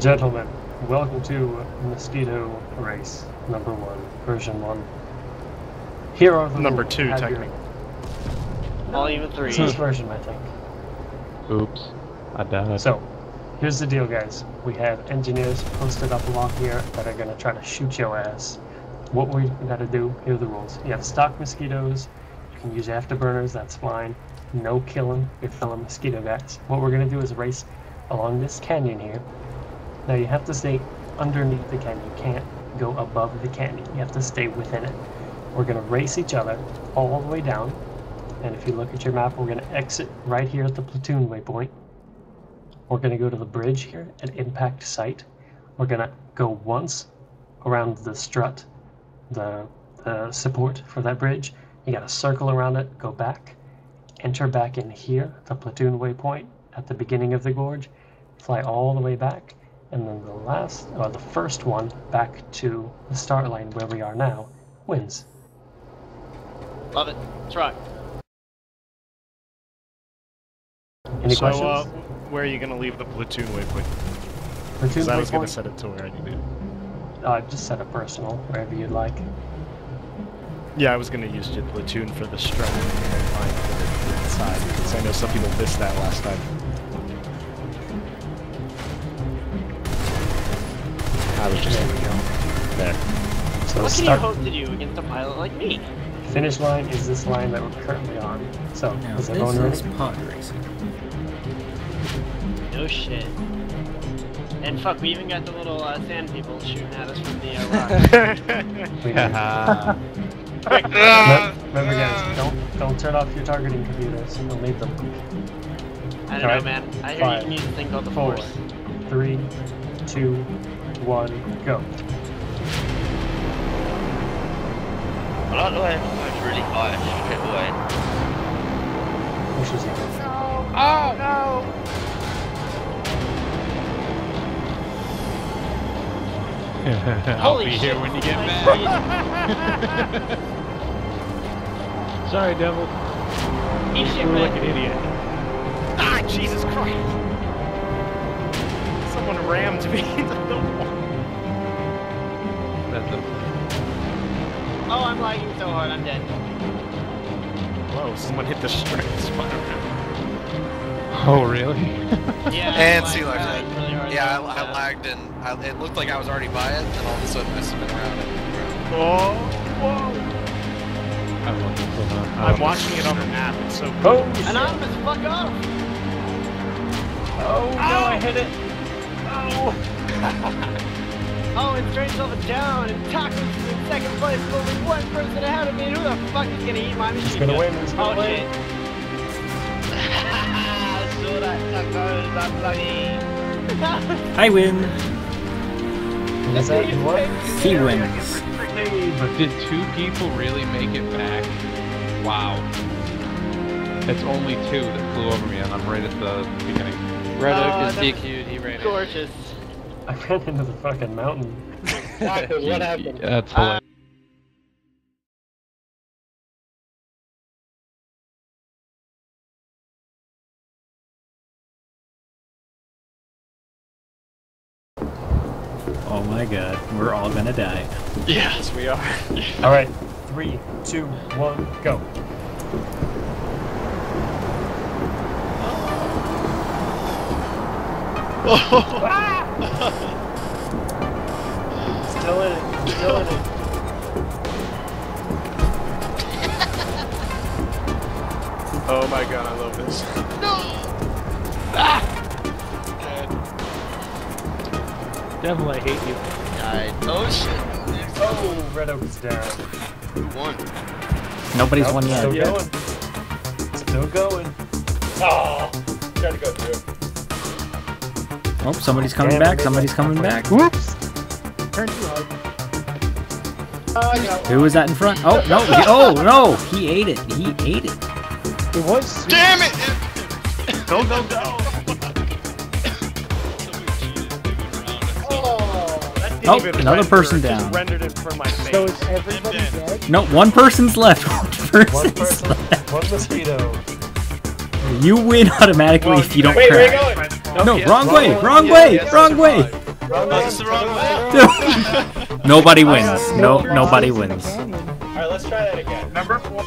Gentlemen, welcome to Mosquito Race number one, version one. Here are the Number rules. two, Have your- technically. Volume three. It's this version, I think. Oops. I died. So, here's the deal, guys. We have engineers posted up along here that are gonna try to shoot your ass. What we gotta do, here are the rules. You have stock mosquitoes, you can use afterburners, that's fine. No killing your fellow mosquito guys. What we're gonna do is race along this canyon here. Now you have to stay underneath the canyon. You can't go above the canyon. You have to stay within it. We're gonna race each other all the way down. And if you look at your map, we're gonna exit right here at the platoon waypoint. We're going to go to the bridge here at impact site. We're going to go once around the strut, the, the support for that bridge. You got to circle around it, go back, enter back in here, the platoon waypoint at the beginning of the gorge, fly all the way back, and then the last, or the first one back to the start line where we are now wins. Love it. That's right. Any so, questions? uh, where are you gonna leave the platoon waypoint? platoon Because I was gonna set it to where I needed. uh, just set it personal wherever you'd like. Yeah, I was gonna use the platoon for the strut and line the inside because I know some people missed that last time. I was just gonna go there. So What can you hope to do against a pilot like me? finish line is this line that we're currently on. So, Now is this everyone is ready? pod racing. No shit. And fuck, we even got the little uh, sand people shooting at us from the uh, rock. We do. Haha. Quick, Remember, remember, guys, don't don't turn off your targeting computers. You'll need them. I don't Alright. know, man. I hear Five, you can use a thing called the Four, Force. three, two, one, go. I like the way it goes really high straight away. Pushes you. Oh no! I'll Holy be shit, here when you get my back. Sorry, devil. Eat You shit, flew like an idiot. ah, Jesus Christ! Someone rammed me into the wall. Oh, I'm lagging so hard, I'm dead. Whoa, someone hit the strength spot. Oh, really? Yeah, And I'm sea life dead. really hard. Yeah, I, I lagged and I, it looked like I was already by it, and all of a sudden I spin around and Oh, whoa! I love it so much. I I'm watching it on the map. It's so Oh, cool. shit. Anonymous, fuck off! Oh, no, I hit it. Oh. oh. Oh, and Strange Love down, and Taco's in second place with only one person ahead of me. Who the fuck is gonna eat my machine He's gonna gun? win, he's gonna oh, win. shit. Saw that, Tacos, I'm lucky. I win. Is that what? He wins. But did two people really make it back? Wow. It's only two that flew over me, and I'm right at the beginning. Red Oh, Oak is that's DQ'd, he ran it. Gorgeous. I ran into the fucking mountain. what happened? That's Uh, hilarious. Oh my god, we're all gonna die. Yes, we are. All right, three, two, one, go. Still in it. Still in it. Oh my god, I love this. No! Ah! Dead. Devil, I hate you. Died. Oh shit! Oh, Red Oak's is down. One. Nobody's Nope, won yet. Still going. Still going. Oh, tried to go through. Oh, somebody's coming Damn, back. Somebody's coming halfway. back. Whoops. Turn too hard. Oh, Who was that in front? Oh no! He, oh no! He ate it. He ate it. It was Damn it! Go, go, go! That Oh, another person down. rendered it from my face. So is everybody dead? No, one person's left. One person's One person, left. one mosquito. You win automatically if you don't Wait, where crash. No, wrong way, wrong wrong way. way, Yeah, wrong way. specified. Wrong way. this the wrong way. Nobody wins. No, nobody wins. Alright, let's try that again. Number four.